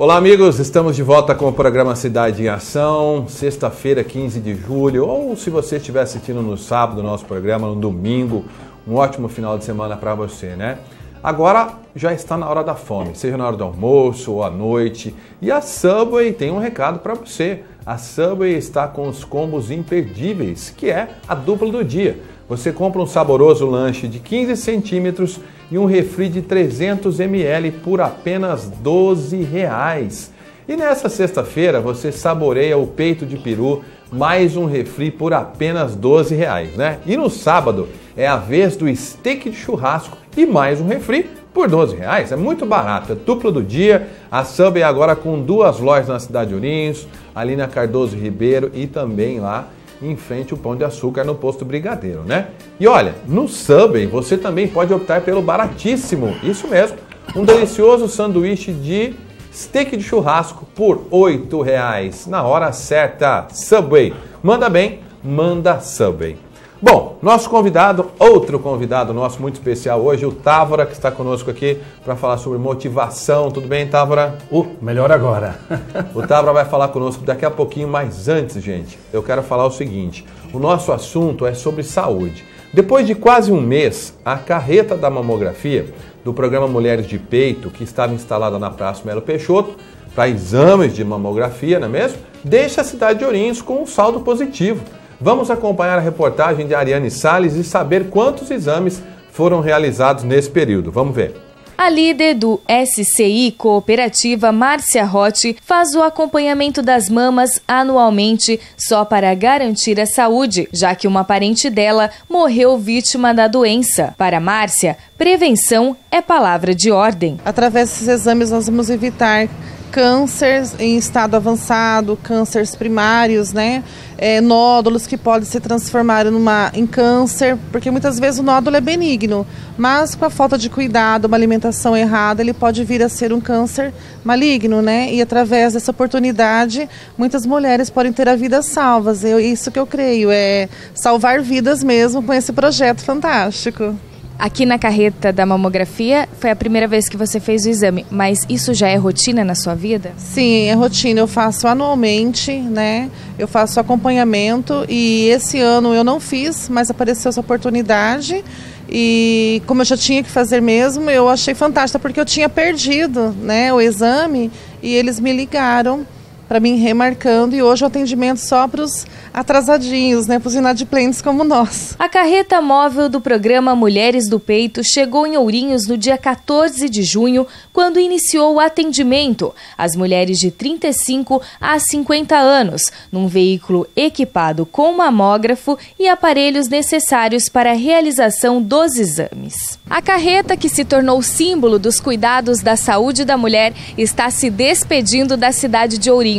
Olá, amigos. Estamos de volta com o programa Cidade em Ação, sexta-feira, 15 de julho, ou se você estiver assistindo no sábado, nosso programa, no domingo, um ótimo final de semana para você, né? Agora já está na hora da fome, seja na hora do almoço ou à noite. E a Subway tem um recado para você. A Subway está com os combos imperdíveis, que é a dupla do dia. Você compra um saboroso lanche de 15 centímetros e um refri de 300 ml por apenas 12 reais. E nessa sexta-feira você saboreia o peito de peru mais um refri por apenas 12 reais, né? E no sábado é a vez do steak de churrasco e mais um refri por 12 reais. É muito barato, é duplo do dia. A Subway agora com duas lojas na cidade de Ourinhos, ali na Cardoso Ribeiro e também lá em frente ao Pão de Açúcar no posto Brigadeiro, né? E olha, no Subway você também pode optar pelo baratíssimo, isso mesmo, um delicioso sanduíche de steak de churrasco por R$ reais na hora certa. Subway, manda bem, manda Subway. Bom, nosso convidado, outro convidado nosso muito especial hoje, o Távora, que está conosco aqui para falar sobre motivação. Tudo bem, Távora? Uh, melhor agora. o Távora vai falar conosco daqui a pouquinho, mas antes, gente, eu quero falar o seguinte: o nosso assunto é sobre saúde. Depois de quase um mês, a carreta da mamografia do programa Mulheres de Peito, que estava instalada na Praça Melo Peixoto, para exames de mamografia, não é mesmo? Deixa a cidade de Ourinhos com um saldo positivo. Vamos acompanhar a reportagem de Ariane Sales e saber quantos exames foram realizados nesse período. Vamos ver. A líder do SCI Cooperativa, Márcia Rotti, faz o acompanhamento das mamas anualmente só para garantir a saúde, já que uma parente dela morreu vítima da doença. Para Márcia, prevenção é palavra de ordem. Através desses exames, nós vamos evitar cânceres em estado avançado, cânceres primários, né? É, nódulos que podem se transformar numa, em câncer, porque muitas vezes o nódulo é benigno, mas com a falta de cuidado, uma alimentação errada, ele pode vir a ser um câncer maligno, né? E através dessa oportunidade, muitas mulheres podem ter a vida salvas. É isso que eu creio, é salvar vidas mesmo com esse projeto fantástico. Aqui na carreta da mamografia foi a primeira vez que você fez o exame, mas isso já é rotina na sua vida? Sim, é rotina. Eu faço anualmente, né? Eu faço acompanhamento e esse ano eu não fiz, mas apareceu essa oportunidade. E como eu já tinha que fazer mesmo, eu achei fantástica porque eu tinha perdido, né, o exame e eles me ligaram para mim remarcando e hoje o atendimento só para os atrasadinhos, né, para os inadimplentes como nós. A carreta móvel do programa Mulheres do Peito chegou em Ourinhos no dia 14 de junho, quando iniciou o atendimento às mulheres de 35 a 50 anos, num veículo equipado com mamógrafo e aparelhos necessários para a realização dos exames. A carreta, que se tornou símbolo dos cuidados da saúde da mulher, está se despedindo da cidade de Ourinhos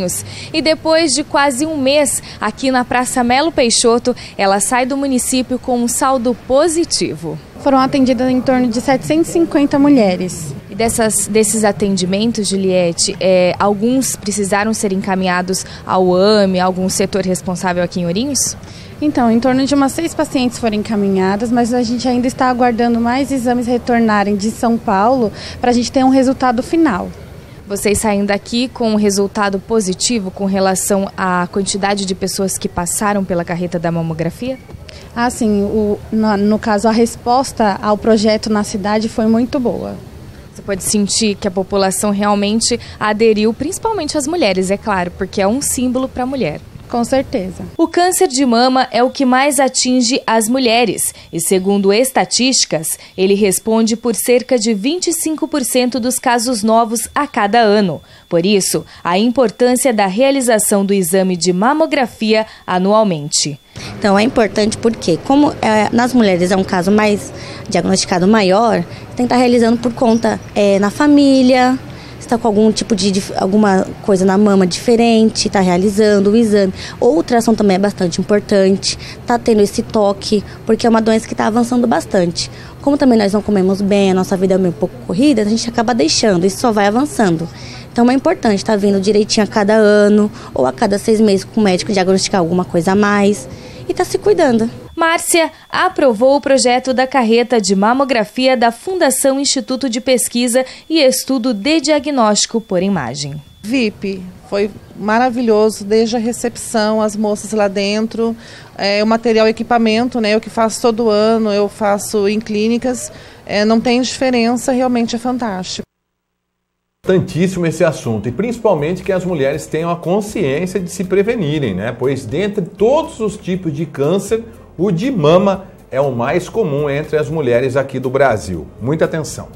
e depois de quase um mês aqui na Praça Melo Peixoto, ela sai do município com um saldo positivo. Foram atendidas em torno de 750 mulheres. E dessas, desses atendimentos, Juliette, é, alguns precisaram ser encaminhados ao AME, algum setor responsável aqui em Ourinhos? Então, em torno de umas seis pacientes foram encaminhadas, mas a gente ainda está aguardando mais exames retornarem de São Paulo para a gente ter um resultado final. Vocês saem daqui com um resultado positivo com relação à quantidade de pessoas que passaram pela carreta da mamografia? Ah, sim. O, no, no caso, a resposta ao projeto na cidade foi muito boa. Você pode sentir que a população realmente aderiu, principalmente as mulheres, é claro, porque é um símbolo para a mulher. Com certeza. O câncer de mama é o que mais atinge as mulheres e, segundo estatísticas, ele responde por cerca de 25% dos casos novos a cada ano. Por isso, a importância da realização do exame de mamografia anualmente. Então é importante porque, como é, nas mulheres é um caso mais diagnosticado maior, tem que estar realizando por conta é, na família, está com algum tipo de alguma coisa na mama diferente, está realizando o exame. Outra ação também é bastante importante, está tendo esse toque, porque é uma doença que está avançando bastante. Como também nós não comemos bem, a nossa vida é um pouco corrida, a gente acaba deixando, isso só vai avançando. Então é importante estar tá vindo direitinho a cada ano ou a cada seis meses com o médico diagnosticar alguma coisa a mais e estar tá se cuidando. Márcia aprovou o projeto da carreta de mamografia da Fundação Instituto de Pesquisa e Estudo de Diagnóstico por Imagem. VIP. Foi maravilhoso, desde a recepção, as moças lá dentro, é, o material e equipamento, né? Eu que faço todo ano, eu faço em clínicas, é, não tem diferença, realmente é fantástico. Importantíssimo esse assunto e principalmente que as mulheres tenham a consciência de se prevenirem, né? Pois dentre todos os tipos de câncer, o de mama é o mais comum entre as mulheres aqui do Brasil. Muita atenção.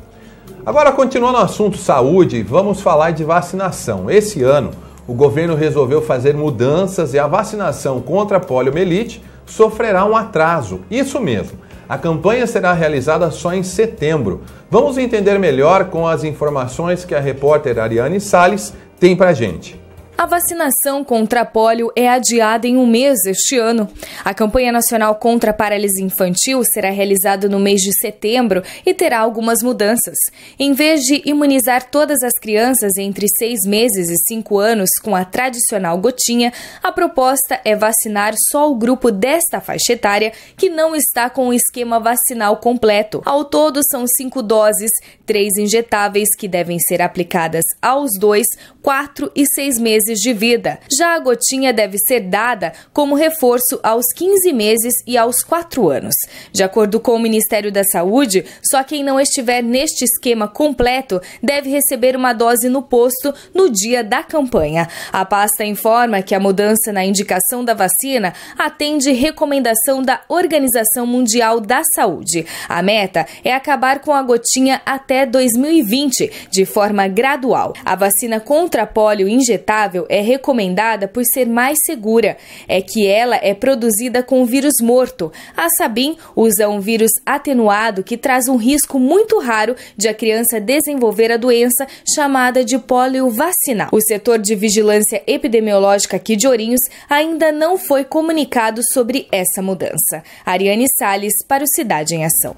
Agora, continuando o assunto saúde, vamos falar de vacinação. Esse ano, o governo resolveu fazer mudanças e a vacinação contra a poliomielite sofrerá um atraso. Isso mesmo. A campanha será realizada só em setembro. Vamos entender melhor com as informações que a repórter Ariane Sales tem para gente. A vacinação contra a polio é adiada em um mês este ano. A campanha nacional contra a paralisia infantil será realizada no mês de setembro e terá algumas mudanças. Em vez de imunizar todas as crianças entre seis meses e cinco anos com a tradicional gotinha, a proposta é vacinar só o grupo desta faixa etária que não está com o esquema vacinal completo. Ao todo, são cinco doses, três injetáveis que devem ser aplicadas aos dois, quatro e seis meses meses de vida. Já a gotinha deve ser dada como reforço aos 15 meses e aos 4 anos. De acordo com o Ministério da Saúde, só quem não estiver neste esquema completo deve receber uma dose no posto no dia da campanha. A pasta informa que a mudança na indicação da vacina atende recomendação da Organização Mundial da Saúde. A meta é acabar com a gotinha até 2020, de forma gradual. A vacina contra polio injetável é recomendada por ser mais segura. É que ela é produzida com vírus morto. A Sabin usa um vírus atenuado que traz um risco muito raro de a criança desenvolver a doença chamada de polio vacinal. O setor de vigilância epidemiológica aqui de Ourinhos ainda não foi comunicado sobre essa mudança. Ariane Sales para o Cidade em Ação.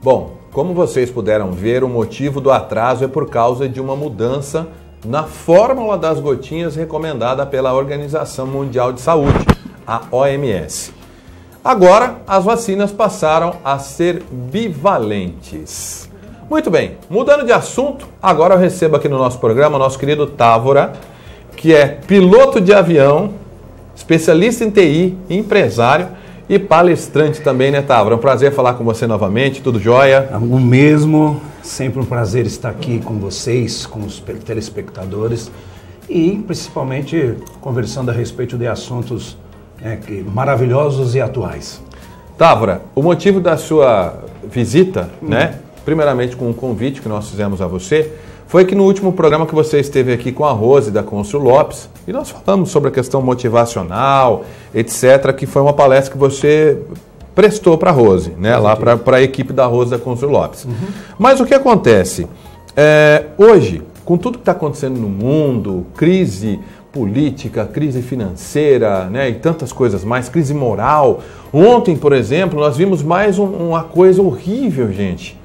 Bom, como vocês puderam ver, o motivo do atraso é por causa de uma mudança na fórmula das gotinhas recomendada pela Organização Mundial de Saúde, a OMS. Agora, as vacinas passaram a ser bivalentes. Muito bem, mudando de assunto, agora eu recebo aqui no nosso programa o nosso querido Távora, que é piloto de avião, especialista em TI, empresário e palestrante também, né, Távora? É um prazer falar com você novamente, tudo jóia? O mesmo, sempre um prazer estar aqui com vocês, com os telespectadores e principalmente conversando a respeito de assuntos né, maravilhosos e atuais. Távora, o motivo da sua visita, hum. né, primeiramente com um convite que nós fizemos a você, foi que no último programa que você esteve aqui com a Rose da Consul Lopes, e nós falamos sobre a questão motivacional, etc., que foi uma palestra que você prestou para a Rose, né? lá para a equipe da Rose da Consul Lopes. Uhum. Mas o que acontece? É, hoje, com tudo que está acontecendo no mundo, crise política, crise financeira né, e tantas coisas mais, crise moral. Ontem, por exemplo, nós vimos mais um, uma coisa horrível, gente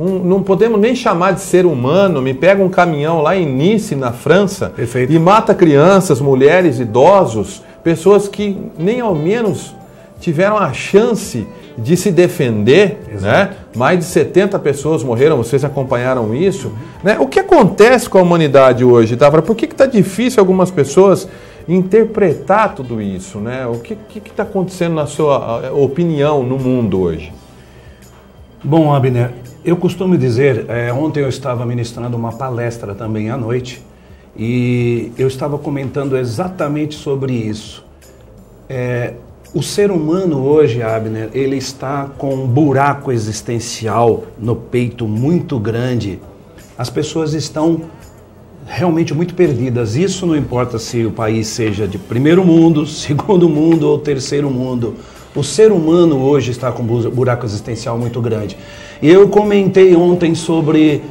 um, não podemos nem chamar de ser humano, me pega um caminhão lá em Nice, na França, Perfeito. e mata crianças, mulheres, idosos, pessoas que nem ao menos tiveram a chance de se defender, né? Mais de 70 pessoas morreram, vocês acompanharam isso. Uhum. Né? O que acontece com a humanidade hoje, Távora? Por que está difícil algumas pessoas interpretar tudo isso? Né? O que está acontecendo na sua opinião no mundo hoje? Bom, Abner, eu costumo dizer, é, ontem eu estava ministrando uma palestra também à noite e eu estava comentando exatamente sobre isso. É, o ser humano hoje, Abner, ele está com um buraco existencial no peito muito grande. As pessoas estão realmente muito perdidas. Isso não importa se o país seja de primeiro mundo, segundo mundo ou terceiro mundo. O ser humano hoje está com um buraco existencial muito grande. E eu comentei ontem sobre.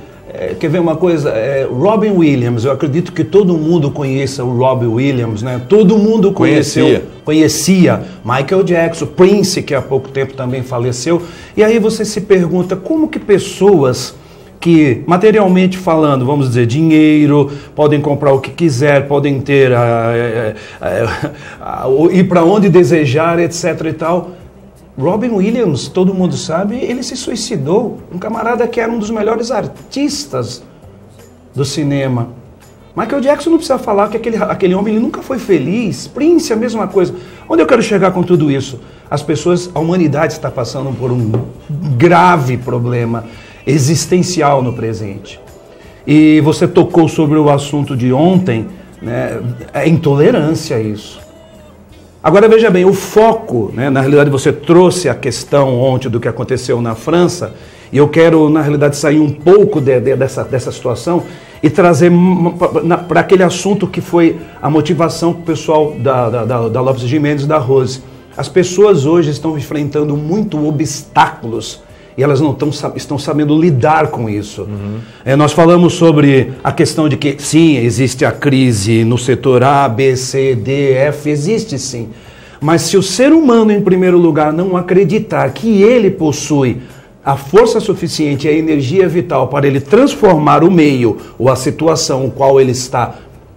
É, quer ver uma coisa? É, Robin Williams, eu acredito que todo mundo conheça o Robin Williams, né? Todo mundo conheceu, conhecia. conhecia Michael Jackson, Prince, que há pouco tempo também faleceu. E aí você se pergunta como que pessoas que, materialmente falando, vamos dizer, dinheiro, podem comprar o que quiser, podem ter, a, a, a, a ir para onde desejar, etc e tal, Robin Williams, todo mundo sabe, ele se suicidou. Um camarada que era um dos melhores artistas do cinema. Michael Jackson não precisa falar que aquele, aquele homem ele nunca foi feliz. Prince, a mesma coisa. Onde eu quero chegar com tudo isso? As pessoas, a humanidade está passando por um grave problema existencial no presente. E você tocou sobre o assunto de ontem, né? é intolerância isso. Agora veja bem, o foco, né? na realidade você trouxe a questão ontem do que aconteceu na França, e eu quero, na realidade, sair um pouco de, de, dessa, dessa situação e trazer para aquele assunto que foi a motivação o pessoal da, da, da Lopes de Mendes da Rose. As pessoas hoje estão enfrentando muito obstáculos e elas não tão, estão sabendo lidar com isso. Uhum. É, nós falamos sobre a questão de que, sim, existe a crise no setor A, B, C, D, F, existe sim. Mas se o ser humano, em primeiro lugar, não acreditar que ele possui a força suficiente e a energia vital para ele transformar o meio ou a situação o qual ele está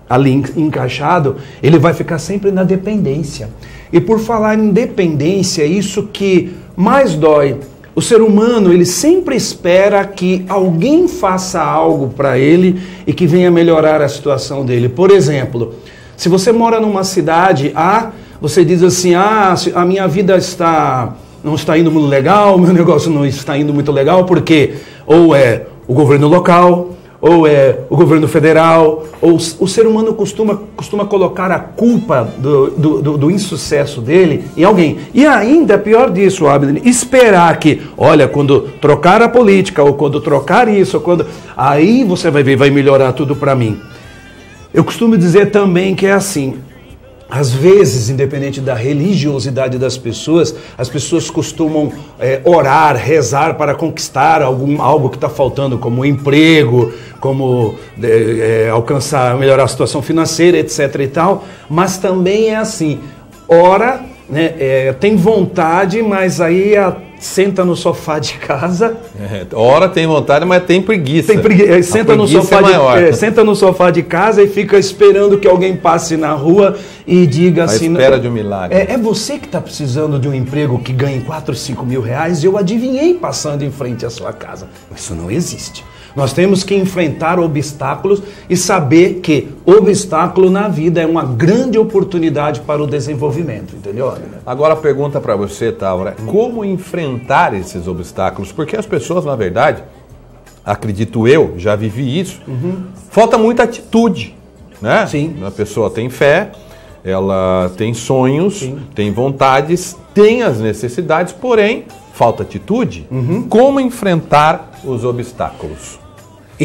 ali encaixado, ele vai ficar sempre na dependência. E por falar em dependência, isso que mais dói. O ser humano, ele sempre espera que alguém faça algo para ele e que venha melhorar a situação dele. Por exemplo, se você mora numa cidade A, você diz assim: "Ah, a minha vida está não está indo muito legal, meu negócio não está indo muito legal, porque ou é o governo local, ou é o governo federal, ou o ser humano costuma, costuma colocar a culpa do, do, do, do insucesso dele em alguém. E ainda, pior disso, Abner, esperar que, olha, quando trocar a política, ou quando trocar isso, ou quando. Aí você vai ver, vai melhorar tudo para mim. Eu costumo dizer também que é assim: às vezes, independente da religiosidade das pessoas, as pessoas costumam é, orar, rezar para conquistar algum, algo que está faltando, como emprego, como é, é, alcançar, melhorar a situação financeira, etc. e tal. Mas também é assim: ora, né, é, tem vontade, mas aí a senta no sofá de casa. É, hora tem vontade, mas tem preguiça. Tem pregui... senta, no sofá é de, é, senta no sofá de casa e fica esperando que alguém passe na rua e diga a assim. espera de um milagre. É, é você que está precisando de um emprego que ganhe 4, 5 mil reais. Eu adivinhei passando em frente à sua casa. Isso não existe. Nós temos que enfrentar obstáculos e saber que obstáculo na vida é uma grande oportunidade para o desenvolvimento, entendeu? Agora a pergunta para você, Taura, como enfrentar esses obstáculos? Porque as pessoas, na verdade, acredito eu, já vivi isso, uhum. falta muita atitude, né? Sim. A pessoa tem fé, ela tem sonhos, Sim. tem vontades, tem as necessidades, porém falta atitude. Uhum. Como enfrentar os obstáculos?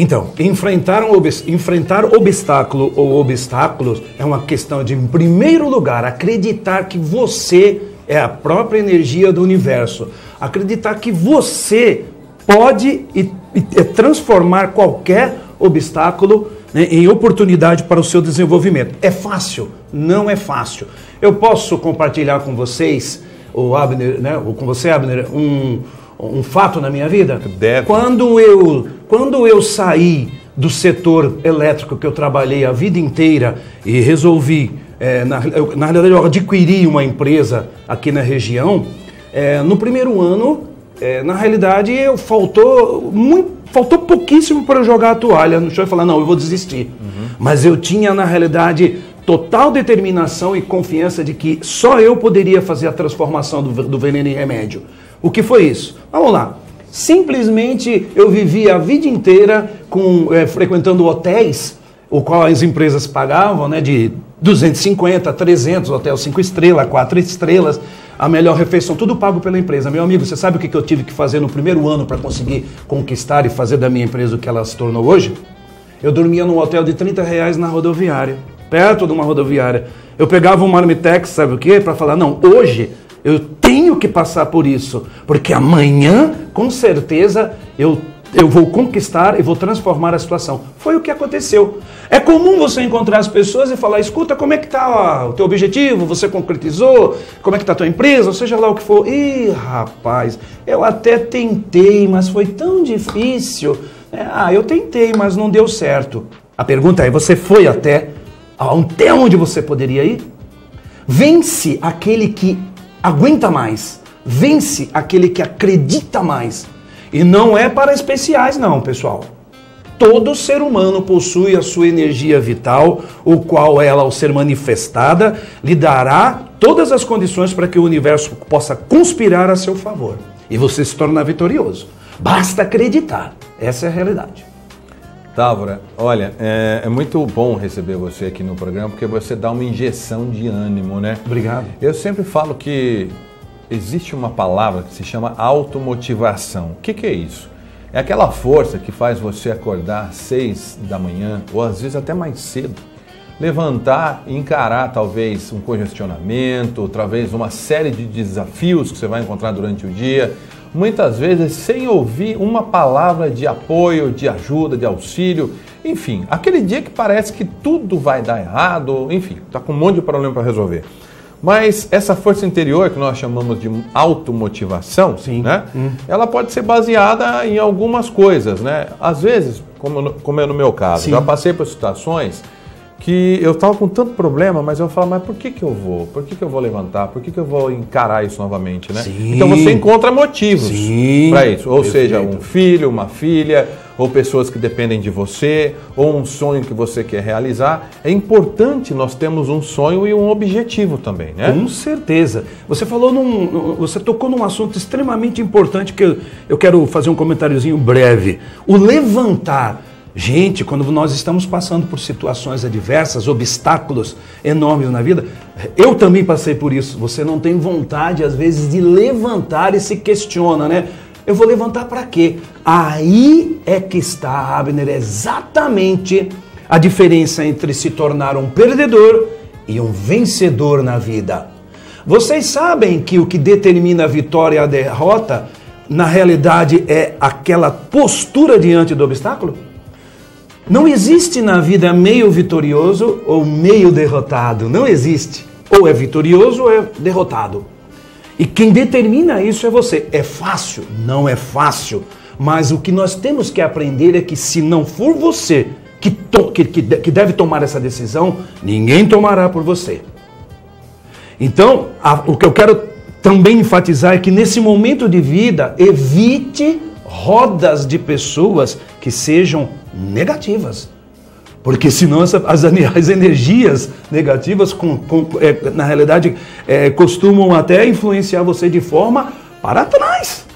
Então, enfrentar, um ob enfrentar obstáculo ou obstáculos é uma questão de, em primeiro lugar, acreditar que você é a própria energia do universo. Acreditar que você pode e, e transformar qualquer obstáculo né, em oportunidade para o seu desenvolvimento. É fácil? Não é fácil. Eu posso compartilhar com vocês, o Abner, né, ou com você, Abner, um, um fato na minha vida? Deve. Quando eu, quando eu saí do setor elétrico que eu trabalhei a vida inteira e resolvi, é, na, eu, na realidade eu adquiri uma empresa aqui na região, é, no primeiro ano, é, na realidade eu faltou muito, faltou pouquíssimo para eu jogar a toalha no chão e falar, não, eu vou desistir. Uhum. Mas eu tinha, na realidade, total determinação e confiança de que só eu poderia fazer a transformação do, do veneno em remédio. O que foi isso? Vamos lá. Simplesmente eu vivi a vida inteira com, é, frequentando hotéis, o qual as empresas pagavam, né, de 250, 300, hotel 5 estrelas, 4 estrelas, a melhor refeição, tudo pago pela empresa. Meu amigo, você sabe o que eu tive que fazer no primeiro ano para conseguir conquistar e fazer da minha empresa o que ela se tornou hoje? Eu dormia num hotel de 30 reais na rodoviária, perto de uma rodoviária. Eu pegava um marmitex, sabe o quê? Para falar, não, hoje eu tenho que passar por isso, porque amanhã, com certeza, eu, eu vou conquistar e vou transformar a situação. Foi o que aconteceu. É comum você encontrar as pessoas e falar: escuta, como é que está o teu objetivo? Você concretizou? Como é que está a tua empresa? Ou seja lá o que for. Ih, rapaz, eu até tentei, mas foi tão difícil. É, ah, eu tentei, mas não deu certo. A pergunta é: você foi até, até onde você poderia ir? Vence aquele que aguenta mais. Vence aquele que acredita mais. E não é para especiais, não, pessoal. todo ser humano possui a sua energia vital, o qual ela, ao ser manifestada, lhe dará todas as condições para que o universo possa conspirar a seu favor. E você se tornar vitorioso. Basta acreditar. Essa é a realidade. Távora, olha, é, é, muito bom receber você aqui no programa porque você dá uma injeção de ânimo, né? Obrigado. Eu sempre falo que existe uma palavra que se chama automotivação. O que, que é isso? É aquela força que faz você acordar às seis da manhã, ou às vezes até mais cedo, levantar e encarar talvez um congestionamento, talvez uma série de desafios que você vai encontrar durante o dia, muitas vezes sem ouvir uma palavra de apoio, de ajuda, de auxílio, enfim, aquele dia que parece que tudo vai dar errado, enfim, está com um monte de problema para resolver. Mas essa força interior que nós chamamos de automotivação, Sim. Né, hum. ela pode ser baseada em algumas coisas. Né? Às vezes, como, como é no meu caso, Sim. já passei por situações que eu estava com tanto problema, mas eu falo, mas por que, que eu vou? Por que, que eu vou levantar? Por que, que eu vou encarar isso novamente? Né? Então você encontra motivos para isso. Ou Perfeito. seja, um filho, uma filha, ou pessoas que dependem de você, ou um sonho que você quer realizar. É importante nós termos um sonho e um objetivo também, né? Com certeza. Você falou num. Você tocou num assunto extremamente importante que eu, eu quero fazer um comentáriozinho breve. O levantar. Gente, quando nós estamos passando por situações adversas, obstáculos enormes na vida, eu também passei por isso. Você não tem vontade, às vezes, de levantar e se questiona, né? Eu vou levantar para quê? Aí é que está, Abner, exatamente a diferença entre se tornar um perdedor e um vencedor na vida. Vocês sabem que o que determina a vitória e a derrota, na realidade, é aquela postura diante do obstáculo? Não existe na vida meio vitorioso ou meio derrotado. Não existe. Ou é vitorioso ou é derrotado. E quem determina isso é você. É fácil? Não é fácil. Mas o que nós temos que aprender é que se não for você que, que, que, que deve tomar essa decisão, ninguém tomará por você. Então, a, o que eu quero também enfatizar é que nesse momento de vida, evite rodas de pessoas que sejam negativas. Porque senão as, as, as energias negativas, com, com, é, na realidade, é, costumam até influenciar você de forma para trás.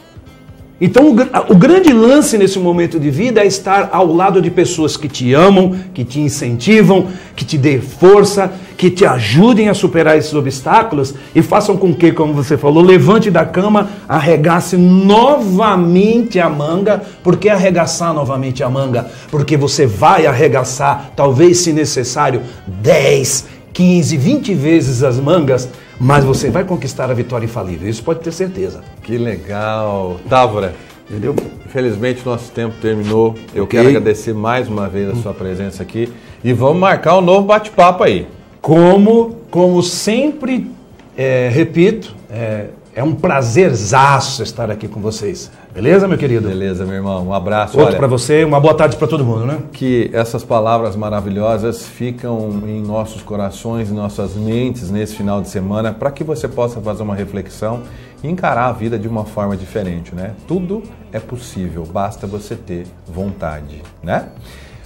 Então, o, o, grande lance nesse momento de vida é estar ao lado de pessoas que te amam, que te incentivam, que te dê força, que te ajudem a superar esses obstáculos e façam com que, como você falou, levante da cama, arregace novamente a manga. Por que arregaçar novamente a manga? Porque você vai arregaçar, talvez se necessário, 10, 15, 20 vezes as mangas mas você vai conquistar a vitória infalível. Isso pode ter certeza. Que legal. Távora, entendeu? Infelizmente nosso tempo terminou. Eu okay. quero agradecer mais uma vez a sua presença aqui e vamos marcar um novo bate-papo aí. Como, como sempre, é, repito, é, é um prazerzaço estar aqui com vocês. Beleza, meu querido? Beleza, meu irmão. Um abraço. Outro para você, uma boa tarde para todo mundo, né? Que essas palavras maravilhosas ficam em nossos corações, em nossas mentes nesse final de semana, para que você possa fazer uma reflexão e encarar a vida de uma forma diferente, né? Tudo é possível, basta você ter vontade, né?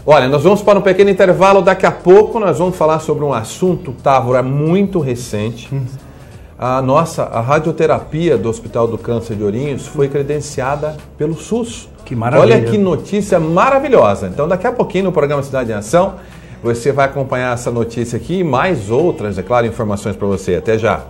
Olha, nós vamos para um pequeno intervalo. Daqui a pouco nós vamos falar sobre um assunto, Távora, muito recente. Hum a nossa a radioterapia do Hospital do Câncer de Ourinhos foi credenciada pelo SUS. Que maravilha. Olha que notícia maravilhosa. Então, daqui a pouquinho no programa Cidade em Ação, você vai acompanhar essa notícia aqui e mais outras, é claro, informações para você. Até já.